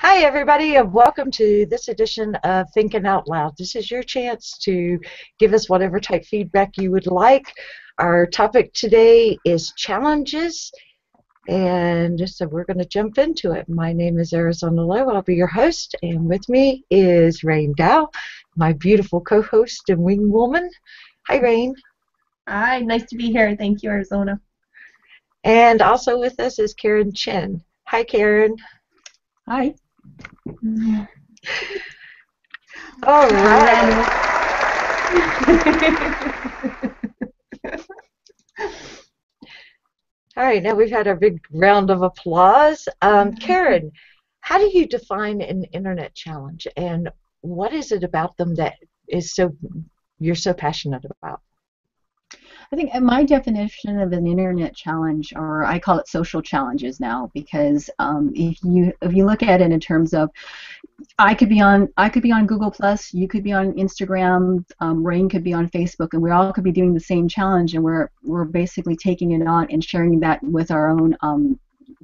Hi, everybody, and welcome to this edition of Thinking Out Loud. This is your chance to give us whatever type feedback you would like. Our topic today is challenges, and so we're going to jump into it. My name is Arizona Lowe. I'll be your host, and with me is Rayne Dowell, my beautiful co host and wing woman. Hi, Rayne. Hi, nice to be here. Thank you, Arizona. And also with us is Karen Chin. Hi, Karen. Hi. All right. All right, now we've had our big round of applause. Um, Karen, how do you define an internet challenge, and what is it about them that is so you're so passionate about? I think my definition of an internet challenge, or I call it social challenges now, because um, if you if you look at it in terms of, I could be on I could be on Google Plus, you could be on Instagram, um, Rayne could be on Facebook, and we all could be doing the same challenge, and we're we're basically taking it on and sharing that with our own um,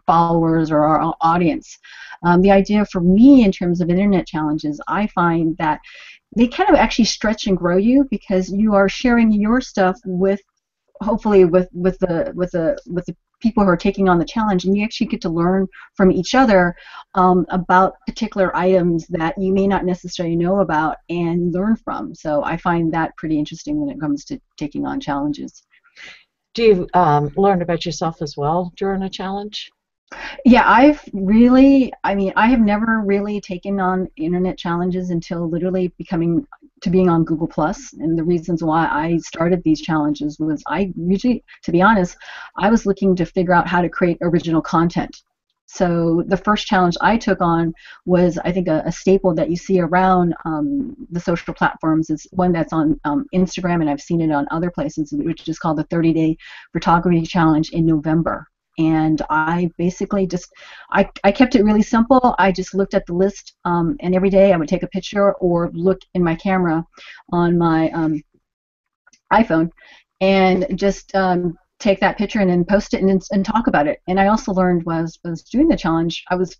followers or our audience. Um, the idea for me in terms of internet challenges, I find that they kind of actually stretch and grow you because you are sharing your stuff with hopefully with with the with the with the people who are taking on the challenge and you actually get to learn from each other um, about particular items that you may not necessarily know about and learn from. So i find that pretty interesting when it comes to taking on challenges. Do you um, learn about yourself as well during a challenge? Yeah, I've really, I mean, I have never really taken on internet challenges until literally becoming to being on Google Plus. And the reasons why I started these challenges was I usually, to be honest, I was looking to figure out how to create original content. So the first challenge I took on was, I think, a, a staple that you see around um, the social platforms is one that's on um, Instagram, and I've seen it on other places, which is called the 30-day photography challenge in November and I basically just I, I kept it really simple. I just looked at the list, um, and every day I would take a picture or look in my camera on my um, iPhone and just um, take that picture and then post it and, and talk about it. And I also learned was was doing the challenge. I was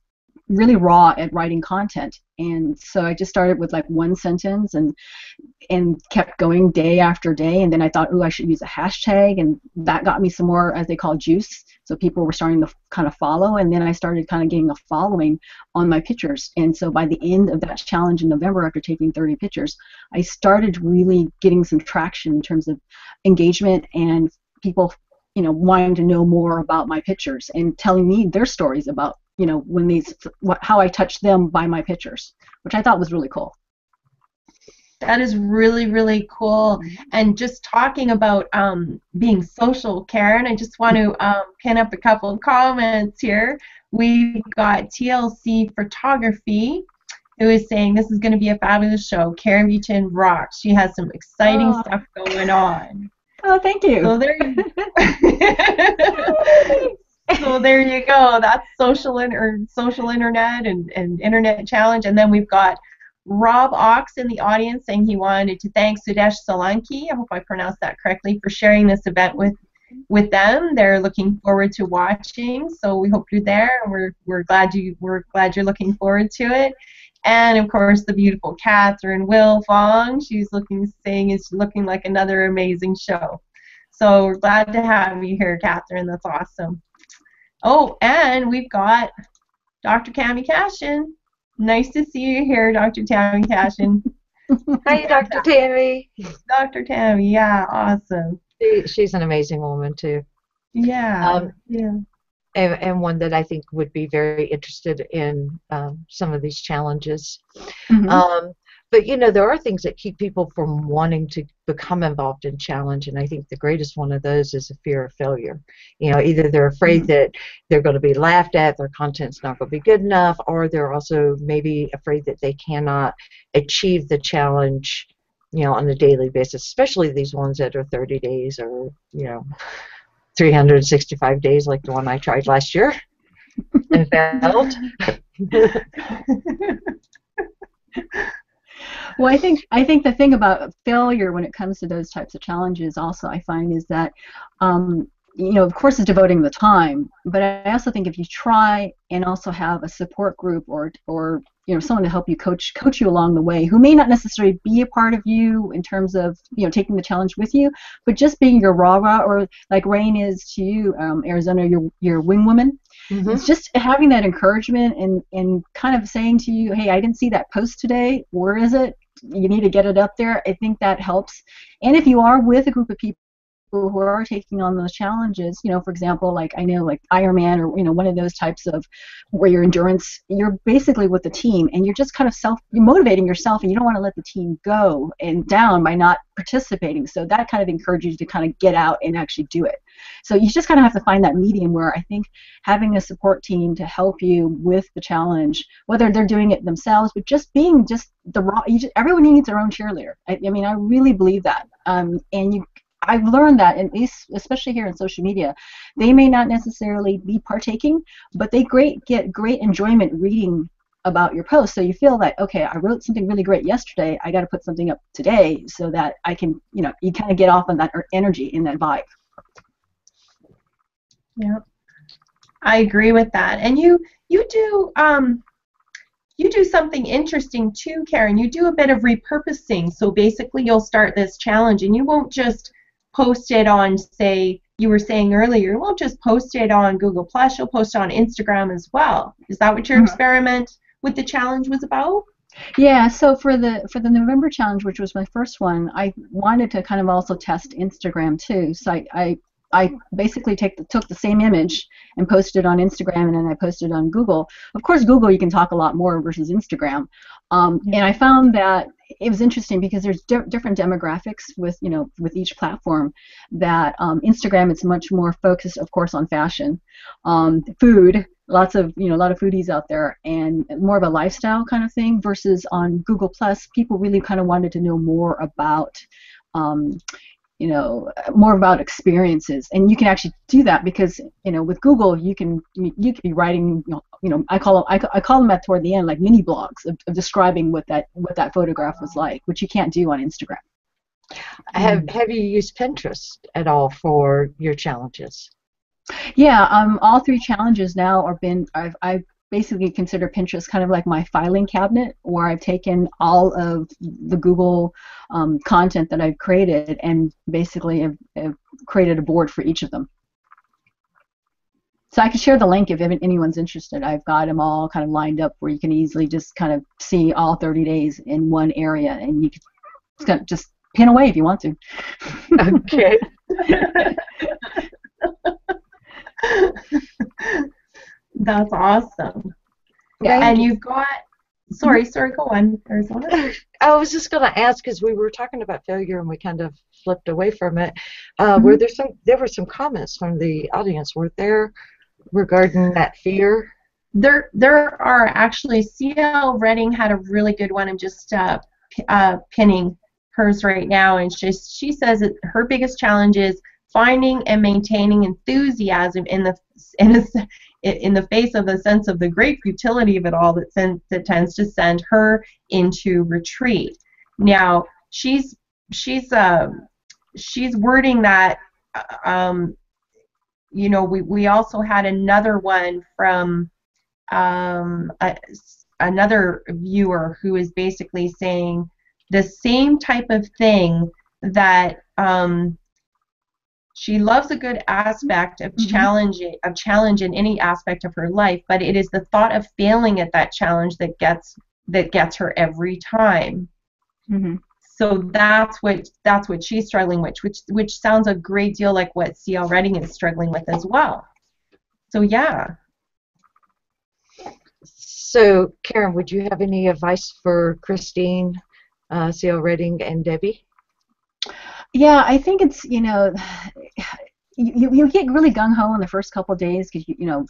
really raw at writing content. And so i just started with like one sentence and and kept going day after day. And then i thought oh i should use a hashtag. And that got me some more as they call juice. So people were starting to kind of follow. And then i started kind of getting a following on my pictures. And so by the end of that challenge in november after taking 30 pictures i started really getting some traction in terms of engagement and people you know wanting to know more about my pictures and telling me their stories about you know when these what, how I touch them by my pictures, which I thought was really cool. That is really really cool. And just talking about um, being social, Karen, I just want to um, pin up a couple of comments here. We've got TLC Photography who is saying this is going to be a fabulous show. Karen V Chin rocks. She has some exciting oh. stuff going on. Oh, thank you. So there you so there you go. That's social in, or social internet and, and internet challenge. And then we've got Rob Ox in the audience saying he wanted to thank Sudesh Solanki. I hope I pronounced that correctly for sharing this event with with them. They're looking forward to watching. So we hope you're there, and we're we're glad you we're glad you're looking forward to it. And of course, the beautiful Catherine Will Fong. She's looking saying it's looking like another amazing show. So we're glad to have you here, Catherine. That's awesome. Oh, and we've got Dr. Tammy Cashin. Nice to see you here, Dr. Tammy Cashin. Hi, Dr. Tammy. Dr. Tammy, yeah, awesome. She, she's an amazing woman too. Yeah. Um, yeah. And, and, one that I think would be very interested in um, some of these challenges. Mm-hmm. Um, but you know there are things that keep people from wanting to become involved in challenge and i think the greatest one of those is a fear of failure you know either they're afraid mm-hmm. that they're going to be laughed at their content's not going to be good enough or they're also maybe afraid that they cannot achieve the challenge you know on a daily basis especially these ones that are 30 days or you know 365 days like the one i tried last year and failed well, I think I think the thing about failure when it comes to those types of challenges, also I find is that um, you know, of course, is devoting the time. But I also think if you try and also have a support group or or you know someone to help you coach coach you along the way, who may not necessarily be a part of you in terms of you know taking the challenge with you, but just being your rah rah or like Rayne is to you, um, Arizona, your your wing woman. Mm-hmm. It's just having that encouragement and and kind of saying to you, hey, I didn't see that post today. Where is it? You need to get it up there. I think that helps. And if you are with a group of people people who are taking on those challenges, you know, for example, like I know like Ironman or you know one of those types of where your endurance, you're basically with the team and you're just kind of self you're motivating yourself and you don't want to let the team go and down by not participating. So that kind of encourages you to kind of get out and actually do it. So you just kind of have to find that medium where I think having a support team to help you with the challenge, whether they're doing it themselves, but just being just the raw, just, everyone needs their own cheerleader. I, I mean, I really believe that. Um, and you I've learned that, at least especially here in social media, they may not necessarily be partaking, but they great get great enjoyment reading about your post. So you feel that okay, I wrote something really great yesterday. I got to put something up today so that I can, you know, you kind of get off on that energy in that vibe. Yeah, I agree with that. And you you do um, you do something interesting too, Karen. You do a bit of repurposing. So basically, you'll start this challenge, and you won't just post it on, say, you were saying earlier, you won't just post it on Google Plus, you'll post it on Instagram as well. Is that what your mm-hmm. experiment with the challenge was about? Yeah, so for the for the November challenge, which was my first one, I wanted to kind of also test Instagram too. So I, I I basically take the, took the same image and posted it on Instagram, and then I posted it on Google. Of course, Google you can talk a lot more versus Instagram. Um, and I found that it was interesting because there's di- different demographics with you know with each platform. That um, Instagram is much more focused, of course, on fashion, um, food. Lots of you know a lot of foodies out there, and more of a lifestyle kind of thing. Versus on Google Plus, people really kind of wanted to know more about um, you know more about experiences. And you can actually do that because you know with google you can you could be writing you know, you know i call them I, I call them at toward the end like mini blogs of, of describing what that what that photograph was like which you can't do on instagram. Have have you used pinterest at all for your challenges? Yeah um all three challenges now are been i've i've basically consider Pinterest kind of like my filing cabinet where I've taken all of the Google um, content that I've created and basically have, have, created a board for each of them. So I can share the link if anyone's interested. I've got them all kind of lined up where you can easily just kind of see all 30 days in one area and you can just pin away if you want to. okay. That's awesome. Yeah, and you've got. Sorry, sorry. Go on, Arizona. I was just going to ask because we were talking about failure and we kind of flipped away from it. Uh, mm-hmm. Were there some? There were some comments from the audience. weren't there regarding that fear? There, there are actually. CL Redding had a really good one. I'm just uh, p- uh, pinning hers right now, and she she says that her biggest challenge is finding and maintaining enthusiasm in the in a, in the face of the sense of the great futility of it all that, send, that tends to send her into retreat. Now she's she's uh, she's wording that um, you know we, we also had another one from um, a, another viewer who is basically saying the same type of thing that um, she loves a good aspect of mm-hmm. challenging of challenge in any aspect of her life, but it is the thought of failing at that challenge that gets that gets her every time. Mm-hmm. So that's what that's what she's struggling with, which which sounds a great deal like what CL Redding is struggling with as well. So yeah. So Karen, would you have any advice for Christine, uh, CL Redding, and Debbie? Yeah, I think it's you know, you you get really gung ho in the first couple days because you you know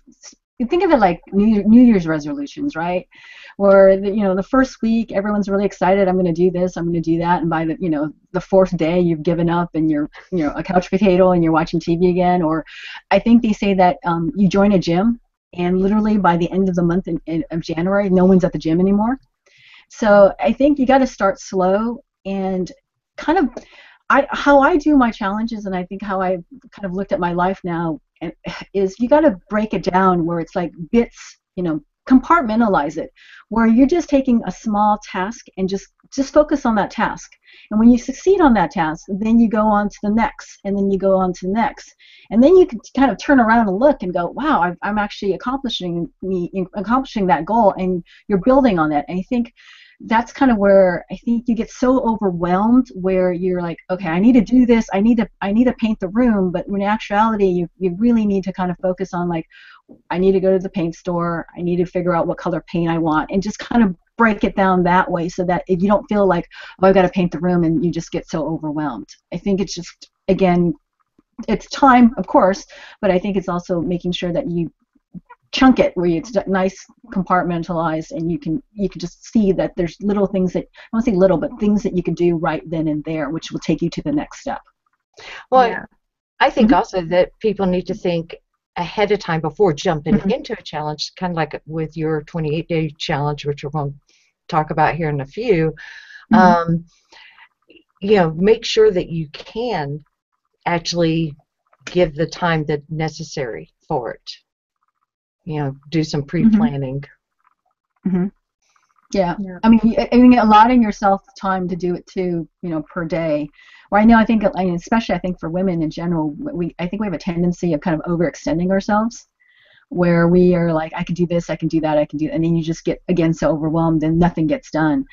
you think of it like New, Year's resolutions, right? Where you know the first week everyone's really excited. I'm going to do this. I'm going to do that. And by the you know the fourth day you've given up and you're you know a couch potato and you're watching TV again. Or I think they say that um, you join a gym and literally by the end of the month in, in, of January no one's at the gym anymore. So I think you got to start slow and kind of I how I do my challenges, and I think how I kind of looked at my life now is you got to break it down where it's like bits, you know, compartmentalize it, where you're just taking a small task and just just focus on that task. And when you succeed on that task, then you go on to the next, and then you go on to the next, and then you can kind of turn around and look and go, wow, i am actually accomplishing me accomplishing that goal, and you're building on that. And I think that's kind of where I think you get so overwhelmed where you're like, okay, I need to do this, I need to I need to paint the room, but in actuality you, you really need to kind of focus on like I need to go to the paint store, I need to figure out what color paint I want and just kind of break it down that way so that if you don't feel like, oh I've got to paint the room and you just get so overwhelmed. I think it's just again it's time, of course, but I think it's also making sure that you chunk it where it's nice compartmentalized and you can you can just see that there's little things that I don't say little but things that you can do right then and there which will take you to the next step. Well, yeah. I think mm-hmm. also that people need to think ahead of time before jumping mm-hmm. into a challenge, kind of like with your 28 day challenge, which we're going to talk about here in a few. Mm-hmm. Um, you know, make sure that you can actually give the time that necessary for it you know do some mm-hmm. pre-planning. Mm-hmm. Yeah. yeah. I mean, I mean, allotting yourself time to do it too, you know, per day. Or I know, I think, I mean, especially I think for women in general, we I think we have a tendency of kind of overextending ourselves, where we are like, I can do this, I can do that, I can do, that. and then you just get again so overwhelmed and nothing gets done.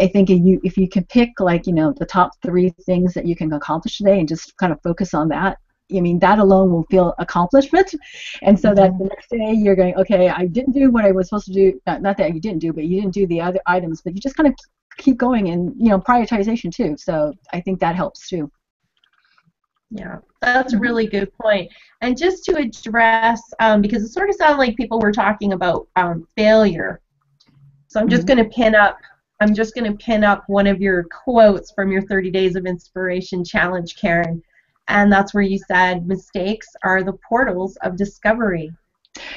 I think if you if you can pick like you know the top three things that you can accomplish today and just kind of focus on that, I mean, that alone will feel accomplishment. And so that mm-hmm. the next day you're going, okay, I didn't do what I was supposed to do. Not, not that you didn't do, but you didn't do the other items, but you just kind of keep going and, you know, prioritization too. So I think that helps too. Yeah, that's a really good point. And just to address, um, because it sort of sounded like people were talking about um, failure. So I'm just mm-hmm. going to pin up. I'm just going to pin up one of your quotes from your 30 Days of Inspiration Challenge, Karen and that's where you said mistakes are the portals of discovery.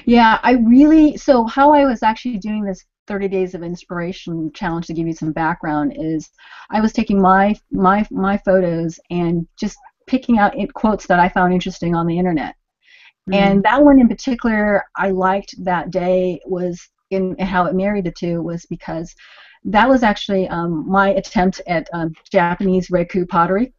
Yeah, I really so how I was actually doing this 30 days of inspiration challenge to give you some background is I was taking my my my photos and just picking out quotes that I found interesting on the internet. Mm-hmm. And that one in particular I liked that day was in how it married the two was because that was actually um, my attempt at um, Japanese Raku pottery.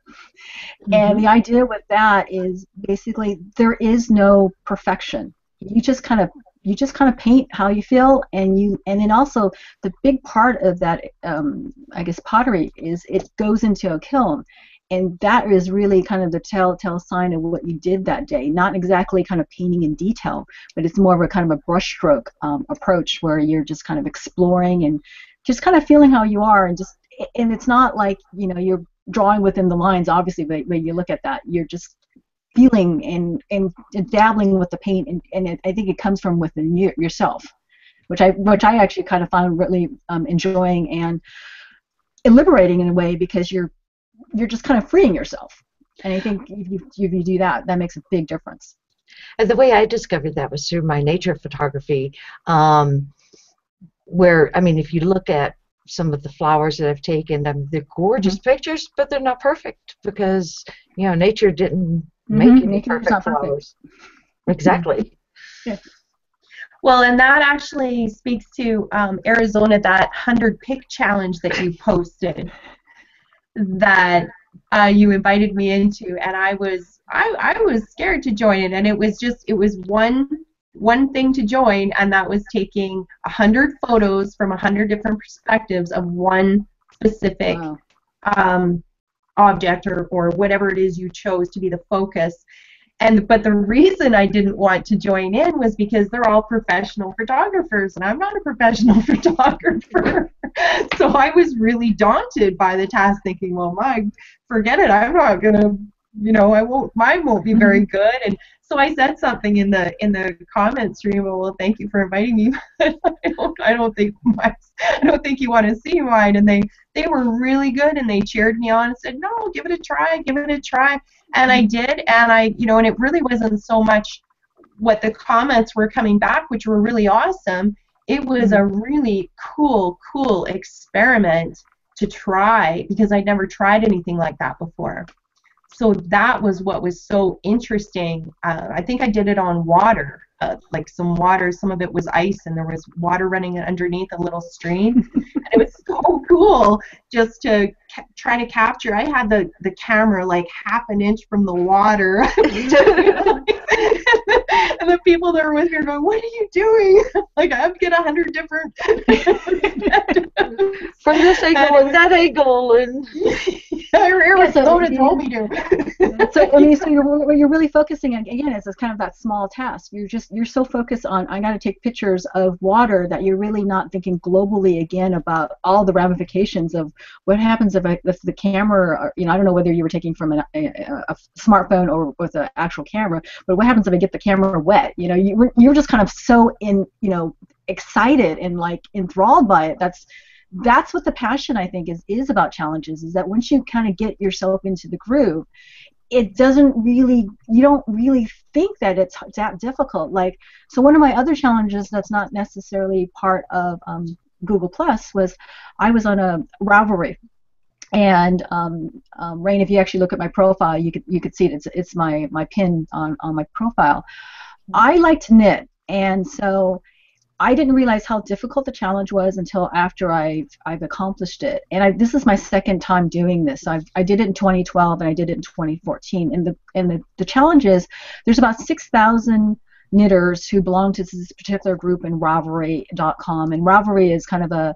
Mm-hmm. And the idea with that is basically there is no perfection. You just kind of you just kind of paint how you feel, and you and then also the big part of that um, I guess pottery is it goes into a kiln. And that is really kind of the telltale sign of what you did that day. Not exactly kind of painting in detail, but it's more of a kind of a brushstroke um, approach where you're just kind of exploring and just kind of feeling how you are and just and it's not like you know you're drawing within the lines obviously but when you look at that you're just feeling and and dabbling with the paint and, and it, I think it comes from within you, yourself which I which I actually kind of found really um, enjoying and liberating in a way because you're you're just kind of freeing yourself. And I think if you, if you do that that makes a big difference. And the way I discovered that was through my nature photography um, where I mean, if you look at some of the flowers that I've taken, I mean, they're gorgeous mm-hmm. pictures, but they're not perfect because you know nature didn't mm-hmm. make any perfect flowers. Perfect. Exactly. Yeah. Well, and that actually speaks to um, Arizona, that 100 pick challenge that you posted that uh, you invited me into, and I was I, I was scared to join it, and it was just it was one one thing to join, and that was taking a hundred photos from a hundred different perspectives of one specific wow. um, object or, or whatever it is you chose to be the focus. And but the reason I didn't want to join in was because they're all professional photographers, and I'm not a professional photographer. so I was really daunted by the task, thinking, well, my, forget it, I'm not gonna you know, I won't mine won't be very mm-hmm. good. And so I said something in the in the comment stream. Well, thank you for inviting me. I don't I don't think my, I don't think you want to see mine. And they they were really good and they cheered me on and said, no, give it a try, give it a try. And I mm-hmm. did. And I you know, and it really wasn't so much what the comments were coming back, which were really awesome. It was a mm-hmm. really cool, cool experiment to try because I'd never tried anything like that before. So that was what was so interesting. Uh, I think I did it on water, uh, like some water. Some of it was ice, and there was water running underneath a little stream. and it was so cool just to ca- try to capture. I had the the camera like half an inch from the water. and the people that were with me are going, "What are you doing?" like I've got a hundred different from this angle and that angle, and Yeah, so, told me to. so I mean, so you're what you're really focusing on again is this kind of that small task. You're just you're so focused on I got to take pictures of water that you're really not thinking globally again about all the ramifications of what happens if, I, if the camera, or, you know, I don't know whether you were taking from an, a, a smartphone or with an actual camera, but what happens if I get the camera wet? You know, you you're just kind of so in, you know, excited and like enthralled by it. That's that's what the passion I think is is about challenges. Is that once you kind of get yourself into the groove, it doesn't really you don't really think that it's that difficult. Like so, one of my other challenges that's not necessarily part of um, Google Plus was I was on a Ravelry and um, um, Rayne, if you actually look at my profile, you could you could see it. It's it's my my pin on on my profile. I like to knit, and so I didn't realize how difficult the challenge was until after I've I've accomplished it. And I, this is my second time doing this. I I did it in 2012 and I did it in 2014. And the and the, the challenge is there's about 6,000 knitters who belong to this particular group in Ravelry.com. And Ravelry is kind of a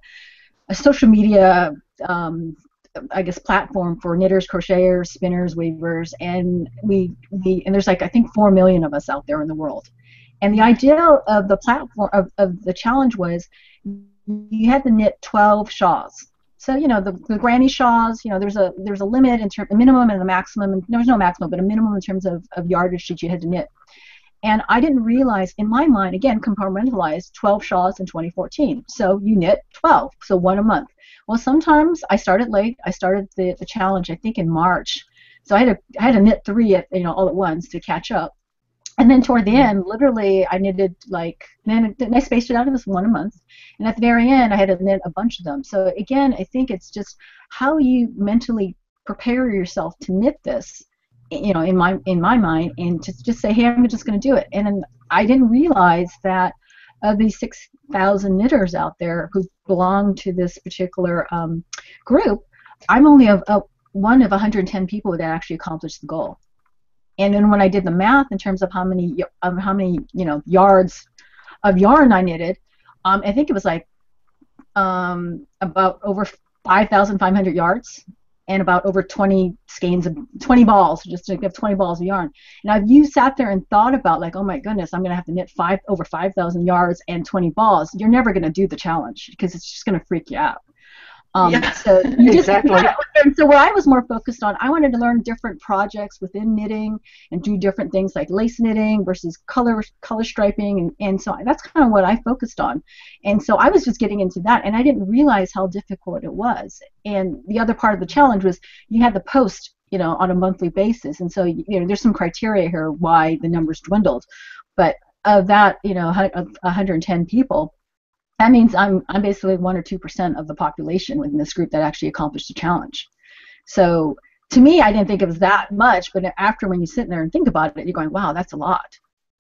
a social media um, I guess platform for knitters, crocheters, spinners, weavers, and we we and there's like I think four million of us out there in the world. And the idea of the platform of, of the challenge was you had to knit 12 shawls. So you know the, the granny shawls, you know there's a there's a limit in terms a minimum and a maximum, and there's no maximum, but a minimum in terms of, of yardage that you had to knit. And I didn't realize, in my mind, again, compartmentalized 12 shawls in 2014. So you knit 12, so one a month. Well, sometimes I started late. I started the, the challenge, I think, in March. So I had to, I had to knit three, at, you know, all at once to catch up. And then toward the end, literally, I knitted like, then, I spaced it out. It was one a month. And at the very end, I had to knit a bunch of them. So again, I think it's just how you mentally prepare yourself to knit this you know in my in my mind and to just say hey i'm just going to do it and then i didn't realize that of these 6000 knitters out there who belong to this particular um, group i'm only a, one of 110 people that actually accomplished the goal and then when i did the math in terms of how many um, how many you know yards of yarn i knitted um, i think it was like um, about over 5500 yards and about over 20 skeins of 20 balls just to give 20 balls of yarn. Now if you sat there and thought about like oh my goodness i'm going to have to knit five over 5000 yards and 20 balls. You're never going to do the challenge because it's just going to freak you out um, yeah, so exactly. and so where I was more focused on, I wanted to learn different projects within knitting and do different things like lace knitting versus color color striping, and, and so that's kind of what I focused on. And so I was just getting into that, and I didn't realize how difficult it was. And the other part of the challenge was you had to post, you know, on a monthly basis, and so you know there's some criteria here why the numbers dwindled, but of that, you know, 110 people, that means I'm I'm basically one or two percent of the population within this group that actually accomplished the challenge. So to me, I didn't think it was that much, but after when you sit there and think about it, you're going, wow, that's a lot.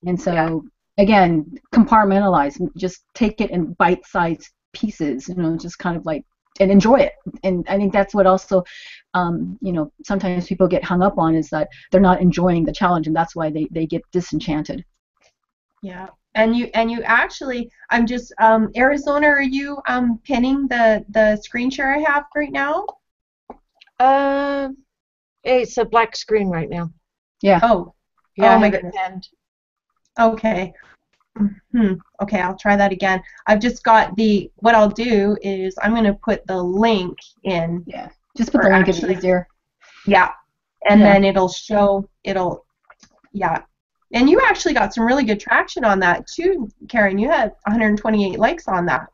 And so yeah. again, compartmentalize, just take it in bite-sized pieces, you know, just kind of like and enjoy it. And I think that's what also, um, you know, sometimes people get hung up on is that they're not enjoying the challenge, and that's why they, they get disenchanted. Yeah, and you and you actually i'm just um arizona are you um pinning the the screen share i have right now? Uh it's a black screen right now. Yeah. Oh. Yeah oh my goodness. okay. Hmm okay i'll try that again. I've just got the what i'll do is i'm going to put the link in yeah just put the link actually, in easier. Yeah and yeah. then it'll show it'll yeah and you actually got some really good traction on that too, Karen. You had 128 likes on that.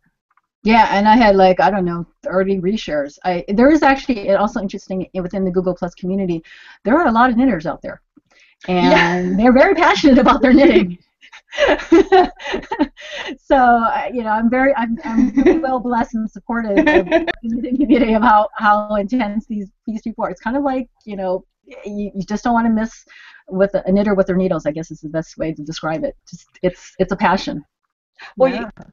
Yeah, and I had like I don't know 30 reshares. I there is actually also interesting within the Google Plus community. There are a lot of knitters out there, and yeah. they're very passionate about their knitting. so uh, you know, I'm very, I'm, I'm very well blessed and supportive of the community of how how intense these these people are. It's kind of like you know, you, you just don't want to miss with a, a knitter with their needles. I guess is the best way to describe it. Just it's it's a passion. Well, yeah. you,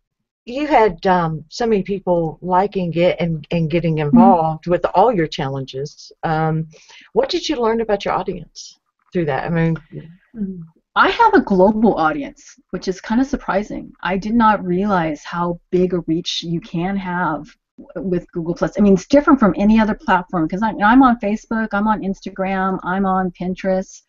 you had um, so many people liking it and, and getting involved mm-hmm. with all your challenges. Um, what did you learn about your audience through that? I mean, I have a global audience, which is kind of surprising. I did not realize how big a reach you can have with Google Plus. I mean, it's different from any other platform because I'm on Facebook, I'm on Instagram, I'm on Pinterest,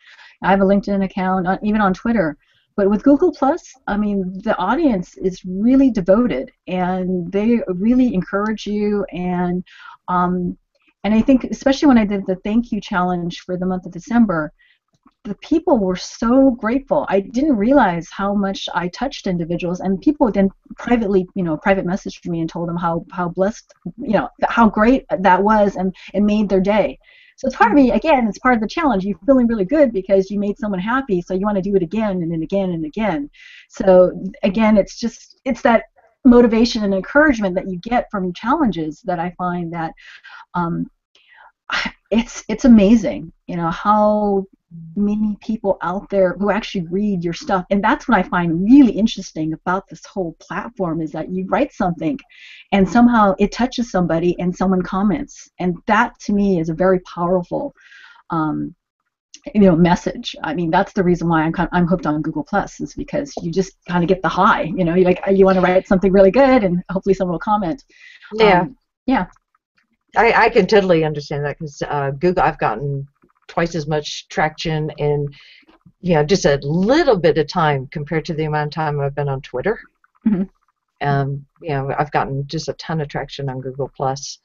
I have a LinkedIn account, even on Twitter. But with Google Plus, I mean, the audience is really devoted, and they really encourage you. And um, and I think, especially when I did the thank you challenge for the month of December, the people were so grateful. I didn't realize how much I touched individuals, and people then privately, you know, private messaged me and told them how how blessed, you know, how great that was, and it made their day. So it's part of me, again, it's part of the challenge. You're feeling really good because you made someone happy, so you want to do it again and then again and again. So again, it's just it's that motivation and encouragement that you get from challenges that I find that um, it's it's amazing, you know, how many people out there who actually read your stuff. And that's what i find really interesting about this whole platform is that you write something and somehow it touches somebody and someone comments. And that to me is a very powerful um, you know message. I mean that's the reason why i'm kind of, i'm hooked on google plus is because you just kind of get the high you know you like you want to write something really good and hopefully someone will comment. Yeah. Um, yeah. I, I can totally understand that because uh, Google, I've gotten twice as much traction in you know just a little bit of time compared to the amount of time I've been on Twitter. Mm-hmm. Um, you know, I've gotten just a ton of traction on Google Plus.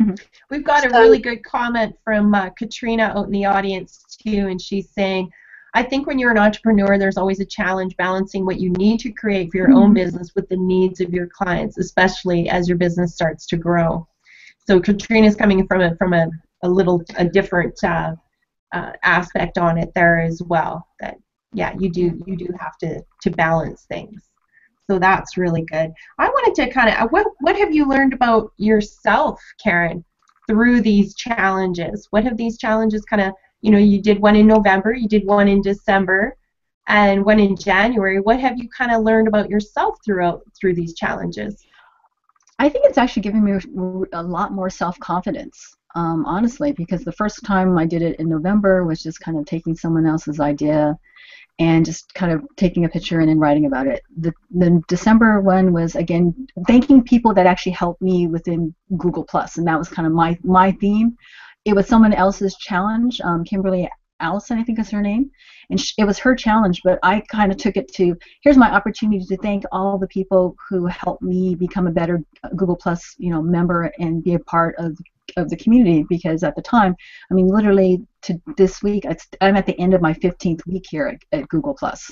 Mm-hmm. We've got so, a really good comment from uh, Katrina out in the audience too, and she's saying, "I think when you're an entrepreneur, there's always a challenge balancing what you need to create for your mm-hmm. own business with the needs of your clients, especially as your business starts to grow." So Katrina's coming from a from a a little a different uh, uh, aspect on it there as well. That yeah, you do you do have to to balance things. So that's really good. I wanted to kind of what what have you learned about yourself, Karen, through these challenges? What have these challenges kind of you know you did one in November, you did one in December, and one in January. What have you kind of learned about yourself throughout through these challenges? I think it's actually given me a lot more self confidence um, honestly, because the first time I did it in November was just kind of taking someone else's idea and just kind of taking a picture and then writing about it. The, the December one was again thanking people that actually helped me within Google Plus, and that was kind of my my theme. It was someone else's challenge. Um, Kimberly Allison, I think is her name, and it was her challenge. But I kind of took it to here's my opportunity to thank all the people who helped me become a better Google Plus, you know, member and be a part of of the community because at the time, I mean, literally to this week, I'm at the end of my 15th week here at, at Google Plus.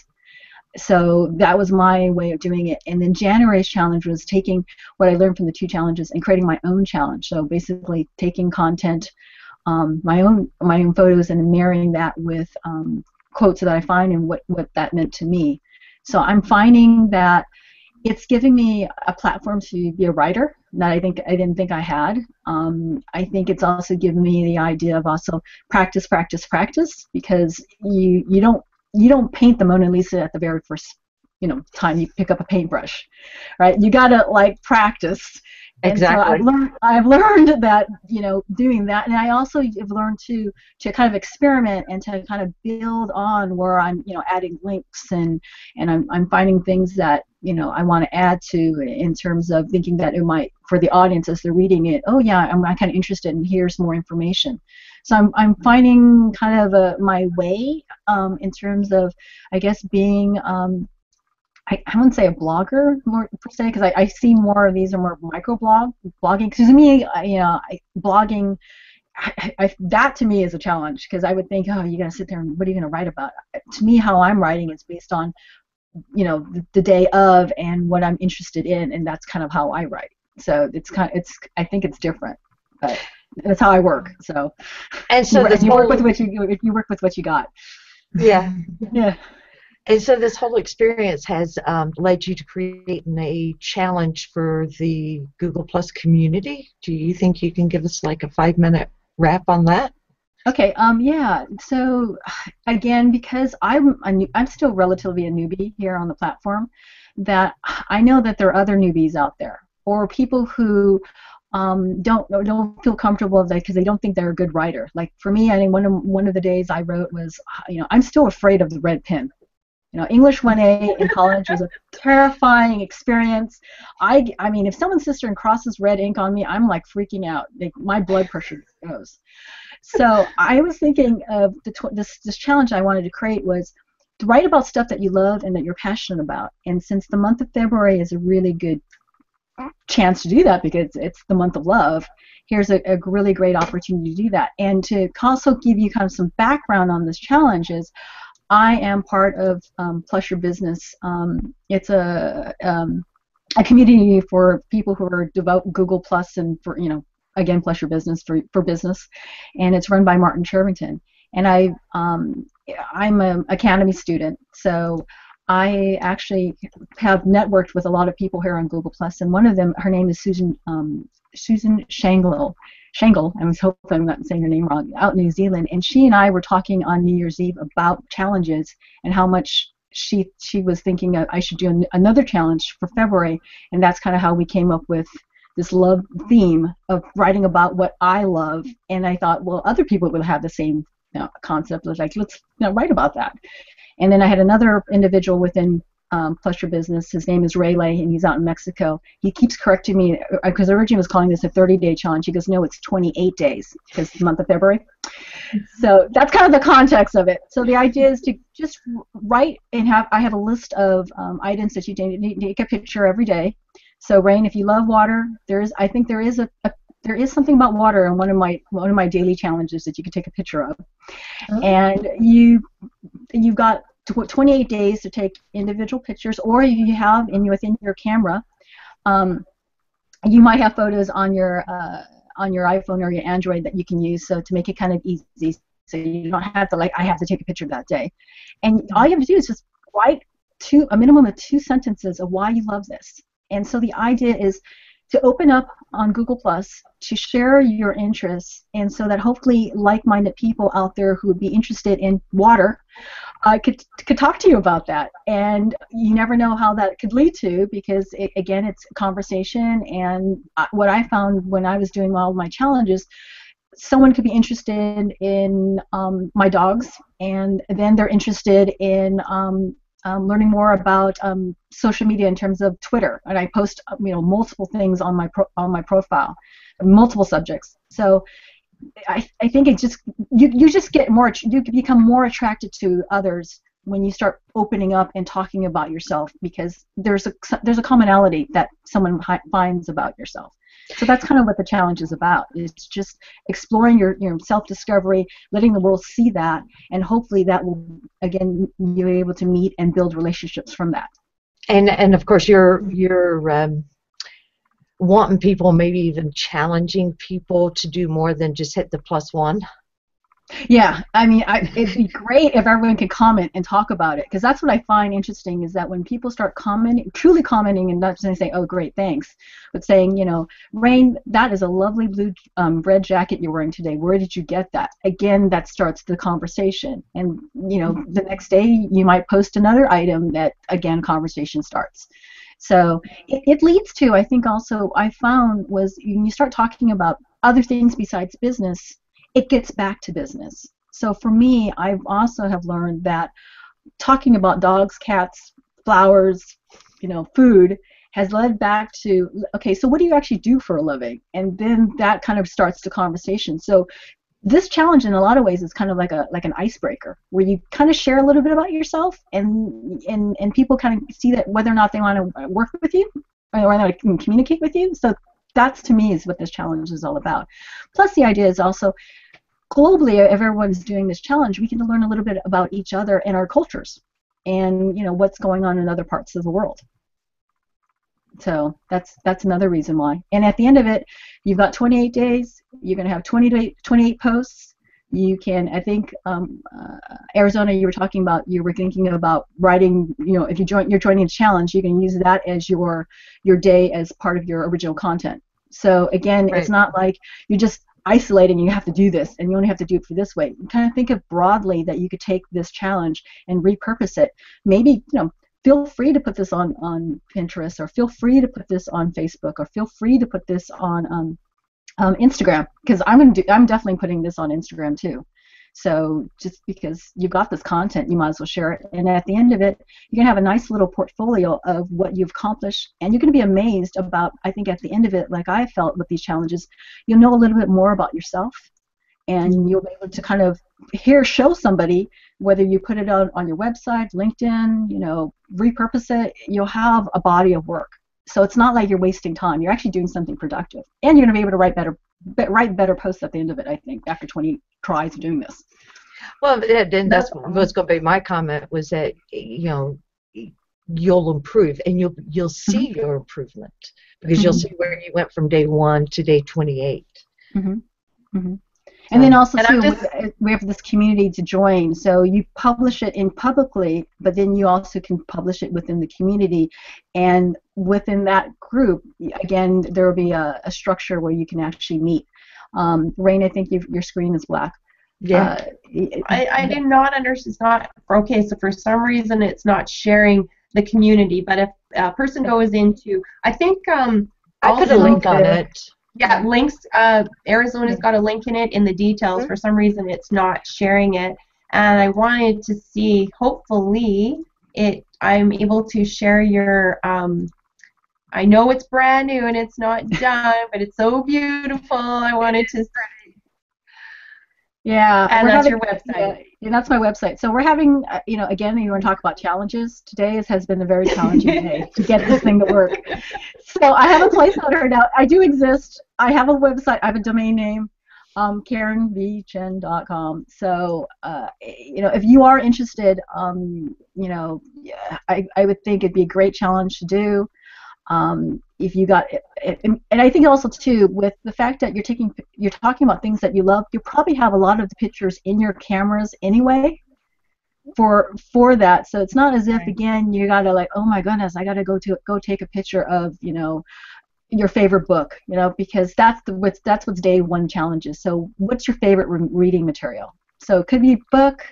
So that was my way of doing it. And then January's challenge was taking what I learned from the two challenges and creating my own challenge. So basically taking content, um, my own my own photos, and marrying that with um, quotes that I find and what what that meant to me. So I'm finding that it's giving me a platform to be a writer that I think I didn't think I had. Um, I think it's also given me the idea of also practice, practice, practice because you you don't you don't paint the Mona Lisa at the very first you know time you pick up a paintbrush, right? You gotta like practice Exactly. so I've learned, I've learned that you know doing that, and I also have learned to to kind of experiment and to kind of build on where I'm you know adding links and and I'm I'm finding things that you know I want to add to in terms of thinking that it might for the audience as they're reading it. Oh yeah, I'm, I'm kind of interested, and here's more information. So I'm I'm finding kind of a, my way um, in terms of I guess being um, I, I wouldn't say a blogger more per se because I, I see more of these are more micro blog blogging because to me I, you know I, blogging I, I, that to me is a challenge because I would think oh you gotta sit there and what are you gonna write about to me how I'm writing is based on you know the, the day of and what I'm interested in and that's kind of how I write. So it's kind of, it's I think it's different but that's how I work so. And so you, you work with what you you work with what you got. Yeah. Yeah. And so this whole experience has um, led you to creating a challenge for the Google Plus community. Do you think you can give us like a five minute wrap on that? Okay. Um. Yeah. So, again, because I'm a new, I'm still relatively a newbie here on the platform, that I know that there are other newbies out there, or people who um, don't don't feel comfortable that because they don't think they're a good writer. Like for me, I think one of one of the days I wrote was, you know, I'm still afraid of the red pen. You know, English 1A in college was a terrifying experience. I, I mean, if someone's sister crosses red ink on me, I'm like freaking out. Like my blood pressure goes. So I was thinking of the tw- this this challenge I wanted to create was to write about stuff that you love and that you're passionate about. And since the month of February is a really good chance to do that because it's the month of love, here's a, a really great opportunity to do that. And to also give you kind of some background on this challenge is I am part of um, Plus Your Business. Um, it's a um, a community for people who are devout Google Plus and for you know again Plus Your Business for for business, and it's run by Martin Shervington. And I um, I'm an academy student, so I actually have networked with a lot of people here on Google Plus, and one of them, her name is Susan um, Susan Shanglo. Shangle, I was hoping I'm not saying her name wrong, out in New Zealand, and she and I were talking on New Year's Eve about challenges and how much she she was thinking I should do an, another challenge for February, and that's kind of how we came up with this love theme of writing about what I love, and I thought, well, other people will have the same you know, concept. of like, let's you know, write about that. And then I had another individual within um, Your Business. His name is Ray Lay, and he's out in Mexico. He keeps correcting me because uh, originally was calling this a 30-day challenge. He goes, no, it's 28 days because the month of February. So that's kind of the context of it. So the idea is to just write and have. I have a list of um, items that you need to take a picture every day. So Rayne, if you love water, there is. I think there is a, a there is something about water in one of my one of my daily challenges that you can take a picture of. Oh. And you you've got 28 days to take individual pictures, or you have in within your camera, um, you might have photos on your uh, on your iPhone or your Android that you can use. So to make it kind of easy, so you don't have to like I have to take a picture that day, and all you have to do is just write two a minimum of two sentences of why you love this. And so the idea is to open up on Google Plus to share your interests, and so that hopefully like-minded people out there who would be interested in water uh, could could talk to you about that. And you never know how that could lead to because it, again, it's a conversation. And what I found when I was doing all my challenges, someone could be interested in um, my dogs, and then they're interested in um, um, learning more about um, social media in terms of Twitter, and I post you know multiple things on my pro- on my profile, multiple subjects. So I, I think it just you, you just get more you become more attracted to others when you start opening up and talking about yourself because there's a there's a commonality that someone finds about yourself. So that's kind of what the challenge is about. It's just exploring your, your self-discovery, letting the world see that, and hopefully that will again you're able to meet and build relationships from that. And and of course you're you're um, wanting people, maybe even challenging people to do more than just hit the plus one. Yeah, I mean, I, it'd be great if everyone could comment and talk about it, because that's what I find interesting is that when people start commenting, truly commenting, and not just saying, "Oh, great, thanks," but saying, you know, Rayne, that is a lovely blue um, red jacket you're wearing today. Where did you get that? Again, that starts the conversation, and you know, the next day you might post another item that again conversation starts. So it, it leads to, I think, also I found was when you start talking about other things besides business, it gets back to business. So for me, I've also have learned that talking about dogs, cats, flowers, you know, food has led back to okay, so what do you actually do for a living? And then that kind of starts the conversation. So this challenge in a lot of ways is kind of like a like an icebreaker where you kind of share a little bit about yourself and and and people kind of see that whether or not they want to work with you or whether they can communicate with you so that's to me is what this challenge is all about plus the idea is also globally everyone's doing this challenge we can learn a little bit about each other and our cultures and you know what's going on in other parts of the world so that's that's another reason why. And at the end of it, you've got 28 days. You're going to have 20 28 posts. You can, I think, um, uh, Arizona. You were talking about. You were thinking about writing. You know, if you join, you're joining a challenge. You can use that as your your day as part of your original content. So again, Right. it's not like you're just isolating you have to do this and you only have to do it for this way. Kind of think of broadly that you could take this challenge and repurpose it. Maybe, you know, feel free to put this on, on Pinterest or feel free to put this on Facebook or feel free to put this on um, um, Instagram because I'm gonna do I'm definitely putting this on Instagram too. So just because you've got this content, you might as well share it. And at the end of it, you're gonna have a nice little portfolio of what you've accomplished, and you're gonna be amazed about. I think at the end of it, like I felt with these challenges, you'll know a little bit more about yourself, and mm-hmm. you'll be able to kind of here show somebody whether you put it on on your website, LinkedIn, you know, repurpose it. You'll have a body of work. So it's not like you're wasting time. You're actually doing something productive, and you're gonna be able to write better, be, write better posts at the end of it. I think after 20 tries of doing this. Well, and that's what's going to be my comment was that you know you'll improve and you'll you'll see your improvement because you'll Mhm. see where you went from day one to day 28. hmm hmm And then also And too, just- we- we have this community to join. So you publish it in publicly, but then you also can publish it within the community, and within that group, again, there will be a, a structure where you can actually meet. Um, Rayne, I think you've, your screen is black. Yeah. Uh, y- I, I did not understand. It's not okay. So for some reason, it's not sharing the community. But if a person goes into, I think um, I put a link on there. it. Yeah, links. Uh, Arizona's got a link in it in the details. For some reason, it's not sharing it, and I wanted to see. Hopefully, it. I'm able to share your. Um, I know it's brand new and it's not done, but it's so beautiful. I wanted to. Yeah, And that's having- your website. Yeah, that's my website. So we're having, uh, you know, again, you want to talk about challenges. Today has been a very challenging day to get this thing to work. So I have a placeholder now. I do exist. I have a website. I have a domain name, um, KarenVChin.com. So, uh, you know, if you are interested, um, you know, yeah, I, I would think it'd be a great challenge to do. Um, if you got and, and I think also too with the fact that you're taking you're talking about things that you love, you probably have a lot of the pictures in your cameras anyway for for that. So it's not as if again you gotta like oh my goodness I gotta go to go take a picture of you know your favorite book you know because that's the what's that's what's day one challenges. So what's your favorite re- reading material? So it could be a book,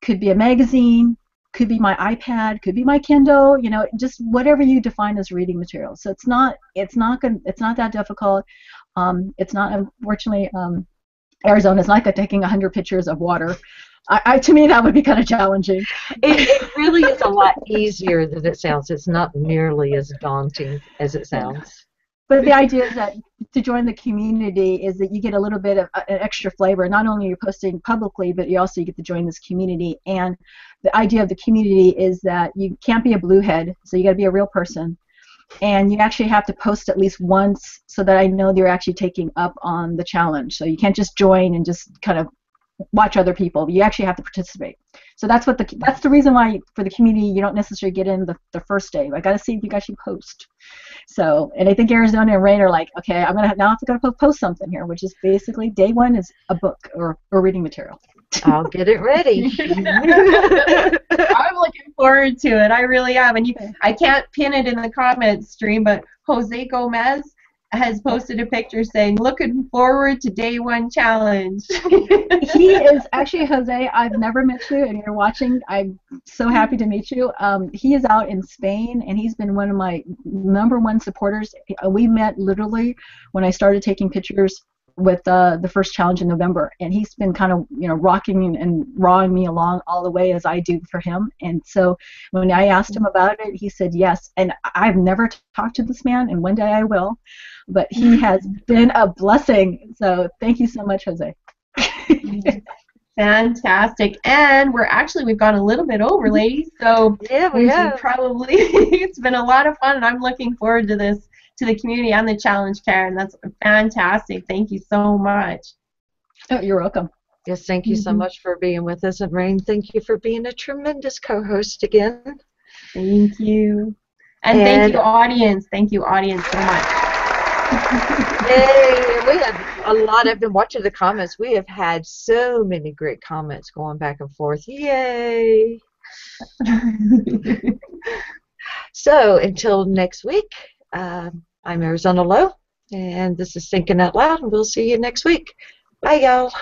could be a magazine, could be my iPad, could be my Kindle, you know, just whatever you define as reading material. So it's not it's not going it's not that difficult. Um, it's not unfortunately um, Arizona's not like taking 100 pictures of water. I, I, to me that would be kind of challenging. It, it really is a lot easier than it sounds. It's not nearly as daunting as it sounds. But the idea is that to join the community is that you get a little bit of uh, an extra flavor. Not only you're posting publicly, but you also get to join this community. And the idea of the community is that you can't be a bluehead, so you got to be a real person. And you actually have to post at least once so that I know you're actually taking up on the challenge. So you can't just join and just kind of watch other people. You actually have to participate. So that's what the that's the reason why for the community you don't necessarily get in the, the first day. I got to see if you actually post. So and I think Arizona and Rayne are like, okay, I'm gonna now I have to go po- post something here, which is basically day one is a book or, or reading material. I'll get it ready. I'm looking forward to it. I really am. And you, I can't pin it in the comments stream, but Jose Gomez has posted a picture saying, "Looking forward to day one challenge." he is actually Jose. I've never met you, and you're watching. I'm so happy to meet you. Um, he is out in Spain, and he's been one of my number one supporters. We met literally when I started taking pictures with uh, the first challenge in November, and he's been kind of you know rocking and, and rawing me along all the way as I do for him. And so when I asked him about it, he said yes. And I've never t- talked to this man, and one day I will. But he has been a blessing. So thank you so much, Jose. Fantastic. And we're actually we've gone a little bit over, ladies. So yeah, we we have. probably it's been a lot of fun, and I'm looking forward to this to the community and the challenge, Karen. That's fantastic. Thank you so much. Oh, you're welcome. Yes, thank you so Mhm. much for being with us. And Rayne, thank you for being a tremendous co-host again. Thank you. And, And- thank you, audience. Thank you, audience, so much. Yay! We have a lot. I've been watching the comments. We have had so many great comments going back and forth. Yay! so until next week, um, I'm Arizona Lowe, and this is Thinking Out Loud, and we'll see you next week. Bye, y'all.